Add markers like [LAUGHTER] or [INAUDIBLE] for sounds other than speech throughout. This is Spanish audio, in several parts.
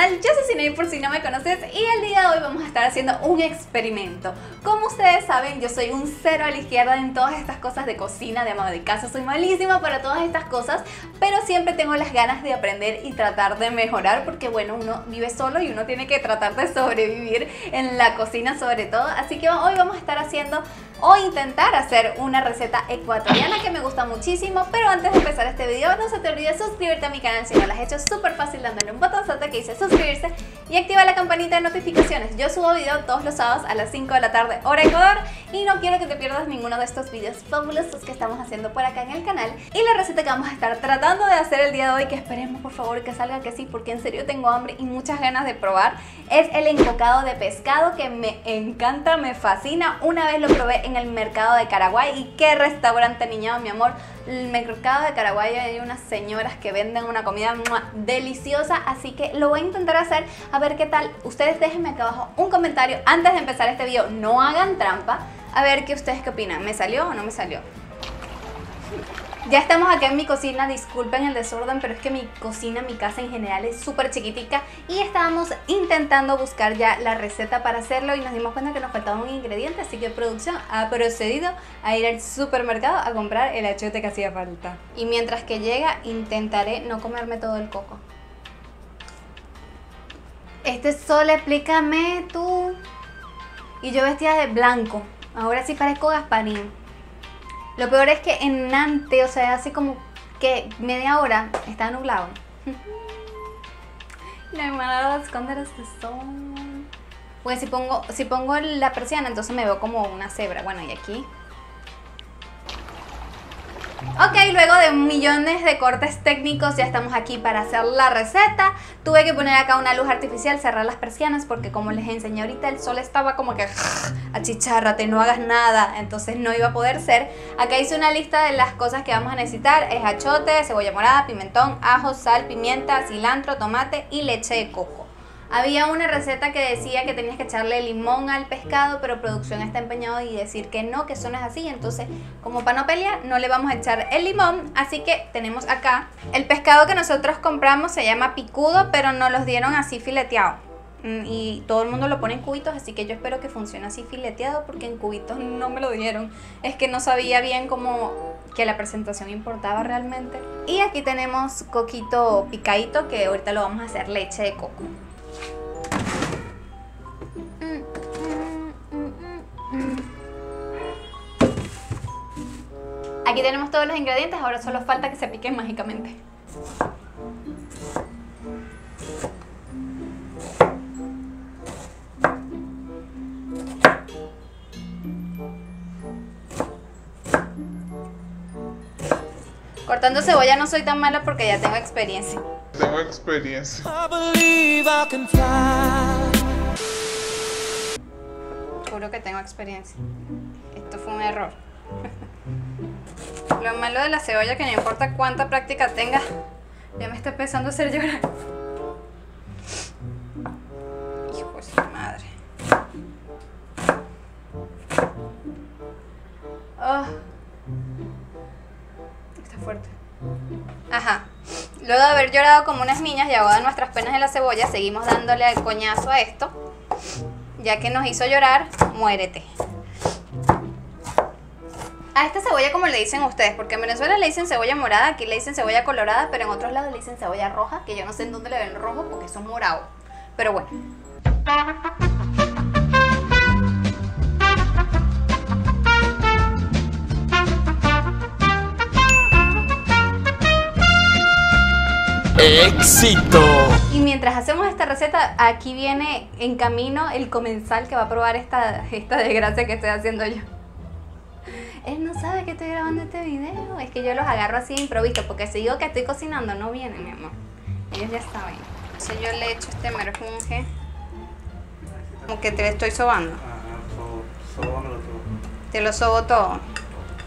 canal, yo por si no me conoces y el día de hoy vamos a estar haciendo un experimento. Como ustedes saben, yo soy un cero a la izquierda en todas estas cosas de cocina, de ama de casa, soy malísima para todas estas cosas, pero siempre tengo las ganas de aprender y tratar de mejorar porque bueno, uno vive solo y uno tiene que tratar de sobrevivir en la cocina sobre todo, así que hoy vamos a estar haciendo o intentar hacer una receta ecuatoriana que me gusta muchísimo, pero antes de empezar este video no se te olvide suscribirte a mi canal si no lo has hecho, súper fácil dándole un botonzote que dice suscribirse y activa la campanita de notificaciones. Yo subo video todos los sábados a las 5 de la tarde hora Ecuador y no quiero que te pierdas ninguno de estos videos fabulosos que estamos haciendo por acá en el canal y la receta que vamos a estar tratando de hacer el día de hoy, que esperemos por favor que salga que sí, porque en serio tengo hambre y muchas ganas de probar, es el encocado de pescado que me encanta, me fascina. Una vez lo probé en el mercado de Caraguay y qué restaurante niñado, mi amor. El mercado de Caraguay hay unas señoras que venden una comida deliciosa, así que lo voy a intentar hacer a ver qué tal. Ustedes déjenme acá abajo un comentario antes de empezar este video, no hagan trampa, a ver qué ustedes qué opinan. ¿Me salió o no me salió? Ya estamos aquí en mi cocina, disculpen el desorden, pero es que mi cocina, mi casa en general es súper chiquitica y estábamos intentando buscar ya la receta para hacerlo y nos dimos cuenta que nos faltaba un ingrediente, así que producción ha procedido a ir al supermercado a comprar el achote que hacía falta. Y mientras que llega, intentaré no comerme todo el coco. Este sol, explícame tú. Y yo vestida de blanco. Ahora sí parezco Gasparín. Lo peor es que en Nantes, o sea, hace como que media hora está nublado. no hay manera de esconder este sol. Pues si pongo, si pongo la persiana, entonces me veo como una cebra. Bueno, y aquí Ok, luego de millones de cortes técnicos ya estamos aquí para hacer la receta. Tuve que poner acá una luz artificial, cerrar las persianas porque como les enseñé ahorita el sol estaba como que achicharrate, no hagas nada, entonces no iba a poder ser. Acá hice una lista de las cosas que vamos a necesitar, es achote, cebolla morada, pimentón, ajo, sal, pimienta, cilantro, tomate y leche coco. Había una receta que decía que tenías que echarle limón al pescado, pero producción está empeñado y decir que no, que eso no es así. Entonces, como para no pelear, no le vamos a echar el limón. Así que tenemos acá el pescado que nosotros compramos, se llama picudo, pero nos los dieron así fileteado. Mm, y todo el mundo lo pone en cubitos, así que yo espero que funcione así fileteado, porque en cubitos no me lo dieron. Es que no sabía bien cómo que la presentación importaba realmente. Y aquí tenemos coquito picadito, que ahorita lo vamos a hacer leche de coco. Aquí tenemos todos los ingredientes, ahora solo falta que se piquen mágicamente. Cortando cebolla no soy tan mala porque ya tengo experiencia. Tengo experiencia. Juro que tengo experiencia. Esto fue un error. [LAUGHS] Lo malo de la cebolla que no importa cuánta práctica tenga, ya me está empezando a hacer llorar. Luego de haber llorado como unas niñas y ahogado nuestras penas en la cebolla, seguimos dándole el coñazo a esto. Ya que nos hizo llorar, muérete a esta cebolla como le dicen ustedes, porque en Venezuela le dicen cebolla morada, aquí le dicen cebolla colorada, pero en otros lados le dicen cebolla roja, que yo no sé en dónde le ven rojo porque son morados. Pero bueno. ¡Éxito! Y mientras hacemos esta receta, aquí viene en camino el comensal que va a probar esta, esta desgracia que estoy haciendo yo él no sabe que estoy grabando este video. Es que yo los agarro así de improviso, porque si digo que estoy cocinando, no vienen, mi amor. Ellos ya saben. Entonces yo le echo este merjunje. Como que te lo estoy sobando. Te lo sobo todo.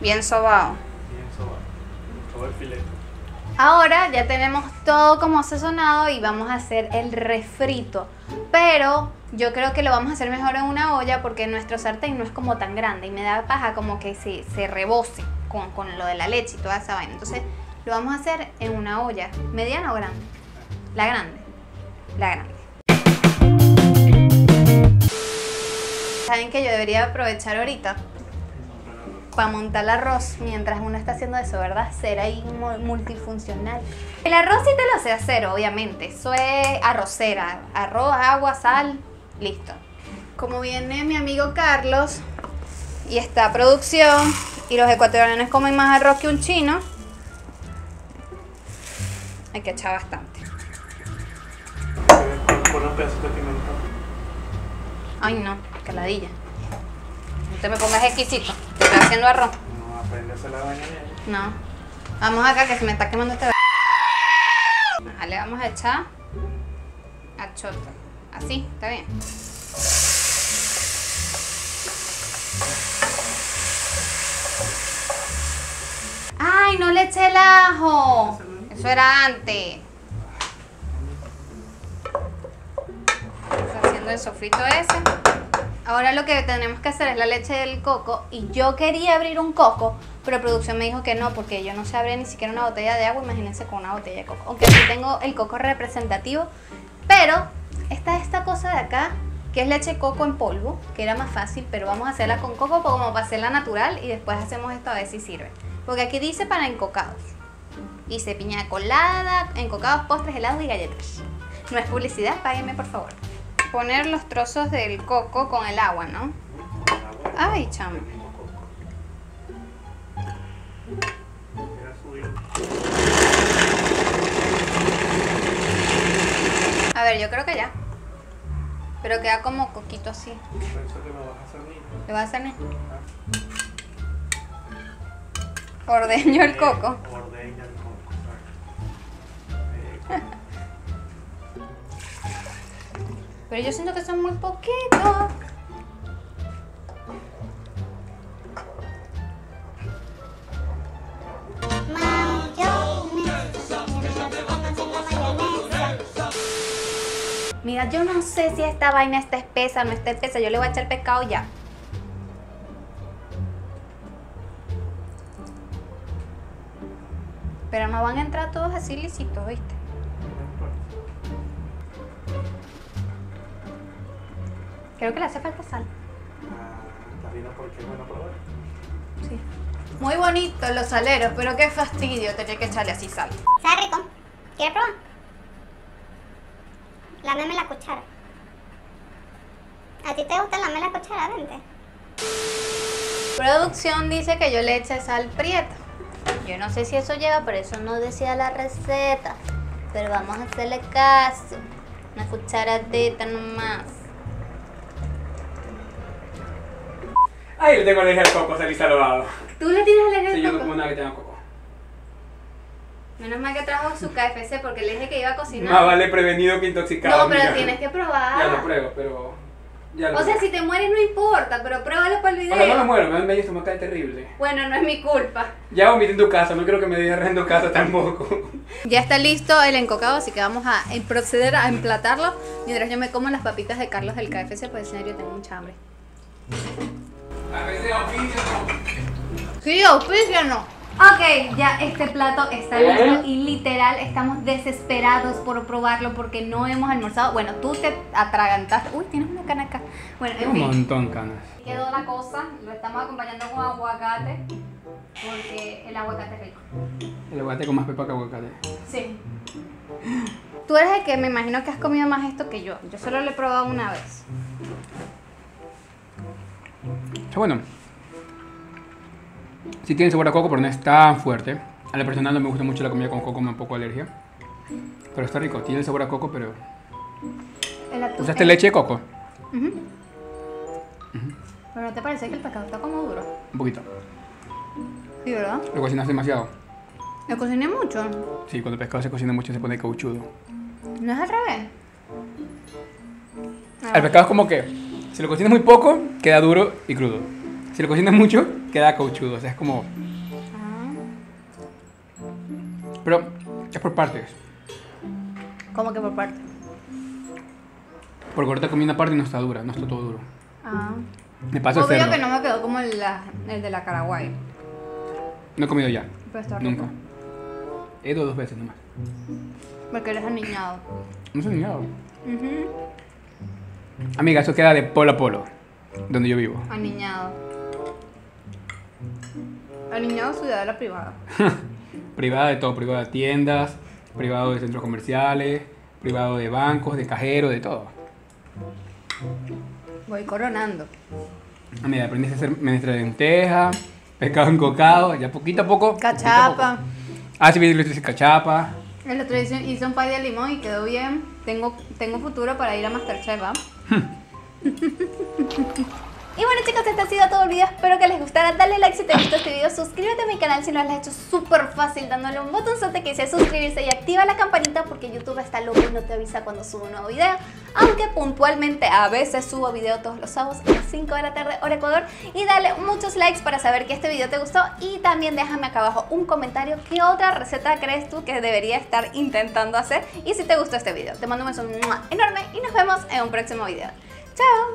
Bien sobado. Bien sobado. Todo el filete. Ahora ya tenemos todo como sazonado y vamos a hacer el refrito. Pero yo creo que lo vamos a hacer mejor en una olla porque nuestro sartén no es como tan grande y me da paja como que se, se rebose con, con lo de la leche y toda esa vaina. Entonces lo vamos a hacer en una olla, mediana o grande. La grande. La grande. ¿Saben que yo debería aprovechar ahorita? Para montar el arroz mientras uno está haciendo eso, ¿verdad? Ser ahí mu- multifuncional. El arroz sí te lo sé hacer, obviamente. Eso es arrocera. Arroz, agua, sal, listo. Como viene mi amigo Carlos y está producción y los ecuatorianos comen más arroz que un chino, hay que echar bastante. Con de. Ay no, caladilla. No te me pongas exquisito. Te estoy haciendo arroz. No, aprenderse la vaina bien. No. Vamos acá que se me está quemando este. Ajá, le vamos a echar a choto. Así, está bien. ¡Ay, no le eché el ajo! Eso era antes. Está haciendo el sofrito ese. Ahora lo que tenemos que hacer es la leche del coco y yo quería abrir un coco, pero producción me dijo que no porque yo no sé abrir ni siquiera una botella de agua, imagínense con una botella de coco. Aunque sí tengo el coco representativo, pero está esta cosa de acá que es leche coco en polvo, que era más fácil, pero vamos a hacerla con coco como para hacerla natural y después hacemos esto a ver si sirve. Porque aquí dice para encocados. Hice piña colada, encocados, postres, helados y galletas. No es publicidad, páguenme por favor. Poner los trozos del coco con el agua, ¿no? Ay, chamo. A ver, yo creo que ya. Pero queda como coquito así. ¿Le vas a hacer? Ordeño el coco. Ordeña el coco, [LAUGHS] Pero yo siento que son muy poquitos. Mira, yo no sé si esta vaina está espesa o no está espesa. Yo le voy a echar pescado ya. Pero no van a entrar todos así lisitos, ¿viste? Creo que le hace falta sal. Ah, está bien porque es bueno probar. Sí. Muy bonito los saleros, pero qué fastidio tener que echarle así sal. Sabe rico. ¿Quieres probar? Lámeme la cuchara. ¿A ti te gusta lamer la cuchara? Vente. Producción dice que yo le eche sal prieta. Yo no sé si eso lleva, pero eso no decía la receta. Pero vamos a hacerle caso. Una cucharadita nomás. Ahí le tengo alergia al coco, salí salvado. ¿Tú le tienes alergia Sí, al yo no coco? como nada que tenga coco. Menos mal que trajo su KFC porque le dije que iba a cocinar. Más vale prevenido que intoxicado. no, pero amiga. tienes que probar. Ya lo pruebo, pero. Ya lo o sea, pruebo. si te mueres no importa, pero pruébalo para el video. Bueno, no me muero, me da medio estomacal terrible. Bueno, no es mi culpa. Ya vomité en tu casa, no quiero que me digas en tu casa tampoco. [LAUGHS] Ya está listo el encocado, así que vamos a eh, proceder a emplatarlo mientras yo me como las papitas de Carlos del KFC, pues en serio tengo mucha hambre. A veces oficio no. Sí, no. Ok, ya este plato está listo y literal estamos desesperados por probarlo porque no hemos almorzado. Bueno, tú te atragantaste. Uy, tienes una cana acá. Bueno, en Un fin. montón, canas. Quedó la cosa, lo estamos acompañando con aguacate porque el aguacate es rico. El aguacate con más pepa que aguacate. Sí. Tú eres el que me imagino que has comido más esto que yo. Yo solo lo he probado una vez. Está bueno. Sí tiene sabor a coco, pero no es tan fuerte. A la personal no me gusta mucho la comida con coco, me da un poco de alergia. Pero está rico, tiene sabor a coco, pero... El ¿Usaste leche de coco? Ujú. Pero ¿no te parece que el pescado está como duro? Un poquito. Sí, ¿verdad? Lo cocinas demasiado. Lo cociné mucho. Sí, cuando el pescado se cocina mucho se pone cauchudo. ¿No es al revés? El pescado es como que, si lo cocinas muy poco, queda duro y crudo. Si lo cocinas mucho, queda cauchudo. O sea, es como... ah. Pero es por partes. ¿Cómo que por parte? Porque ahorita comí una parte y no está dura, no está todo duro. Ah. Me pasa el Obvio que no me quedó como el, la- el de la Caraguay. No he comido ya, Pero está rico. nunca. He ido dos veces nomás. Porque eres aniñado. No soy niñado. Ujú. Amiga, eso queda de polo a polo. donde yo vivo. Aniñado. Aniñado ciudadela privada. [LAUGHS] Privada de todo, privada de tiendas, privado de centros comerciales, privado de bancos, de cajeros, de todo. Voy coronando. Ah, mira, aprendiste a hacer menestra de lenteja, pescado encocado, ya poquito a poco. poquito a poco. Cachapa. Ah, sí, lo hice cachapa. El otro día hice un pie de limón y quedó bien. Tengo, tengo futuro para ir a Masterchef, ¿ah? [LAUGHS] Y bueno chicos, este ha sido todo el video, espero que les gustara, dale like si te gustó este video, suscríbete a mi canal si no lo has hecho. Súper fácil dándole un botonzote que dice suscribirse y activa la campanita porque YouTube está loco y no te avisa cuando subo un nuevo video, aunque puntualmente a veces subo video todos los sábados a las 5 de la tarde hora Ecuador. Y dale muchos likes para saber que este video te gustó. Y también déjame acá abajo un comentario. Qué otra receta crees tú que debería estar intentando hacer y si te gustó este video. Te mando un beso enorme y nos vemos en un próximo video. ¡Chao!